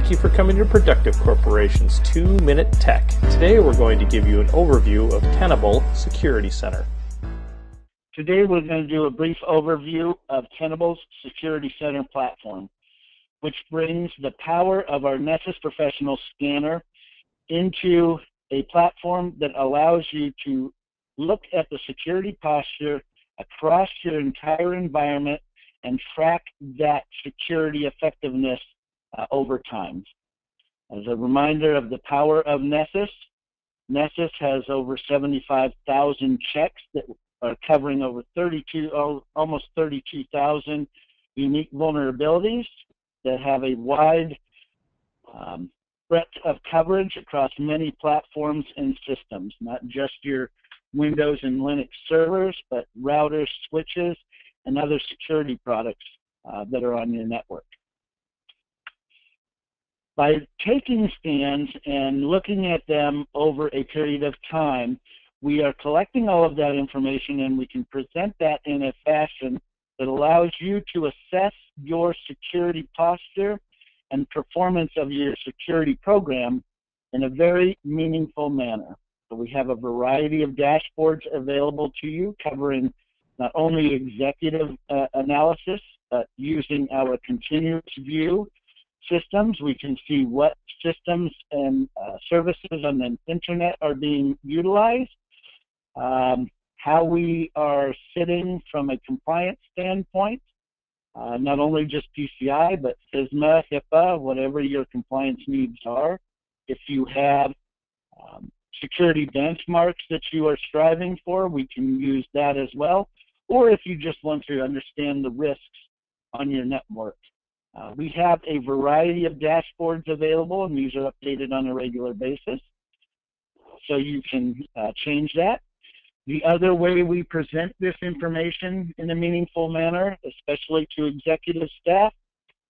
Thank you for coming to Productive Corporation's 2 Minute Tech. Today we're going to give you an overview of Tenable SecurityCenter. Today we're going to do a brief overview of Tenable's SecurityCenter platform, which brings the power of our Nessus Professional Scanner into a platform that allows you to look at the security posture across your entire environment and track that security effectiveness uh, over time. As a reminder of the power of Nessus, Nessus has over 75,000 checks that are covering over 32, almost 32,000 unique vulnerabilities that have a wide um, breadth of coverage across many platforms and systems, not just your Windows and Linux servers, but routers, switches, and other security products uh, that are on your network. By taking scans and looking at them over a period of time, we are collecting all of that information and we can present that in a fashion that allows you to assess your security posture and performance of your security program in a very meaningful manner. So we have a variety of dashboards available to you covering not only executive uh, analysis, but using our continuous view systems. We can see what systems and uh, services on the internet are being utilized, um, how we are sitting from a compliance standpoint, uh, not only just PCI, but FISMA, HIPAA, whatever your compliance needs are. If you have um, security benchmarks that you are striving for, we can use that as well. Or if you just want to understand the risks on your network. Uh, we have a variety of dashboards available, and these are updated on a regular basis. So you can uh, change that. The other way we present this information in a meaningful manner, especially to executive staff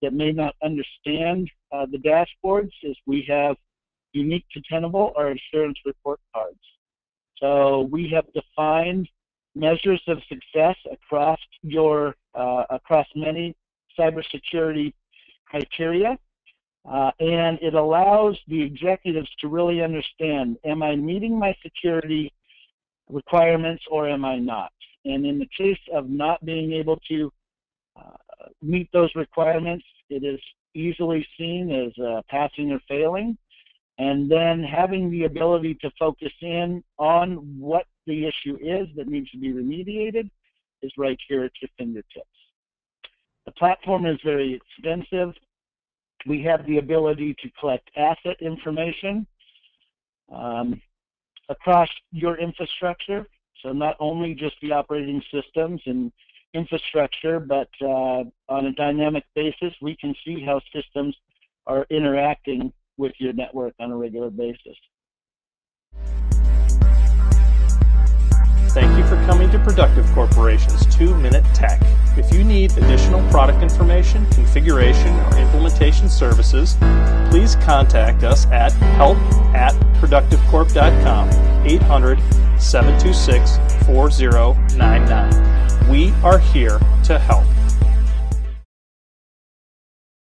that may not understand uh, the dashboards, is we have unique to Tenable our assurance report cards. So we have defined measures of success across your uh, across many cybersecurity criteria, uh, and it allows the executives to really understand: Am I meeting my security requirements or am I not? And in the case of not being able to uh, meet those requirements, it is easily seen as uh, passing or failing. And then having the ability to focus in on what the issue is that needs to be remediated is right here at your fingertips. The platform is very extensive. We have the ability to collect asset information. Um, across your infrastructure. So not only just the operating systems and infrastructure, but uh, on a dynamic basis, we can see how systems are interacting with your network on a regular basis. Thank you for coming to Productive Corporation's 2 Minute Tech. If you need additional product information, configuration, or implementation services, please contact us at help at productivecorp.com, 800 726 4099. We are here to help.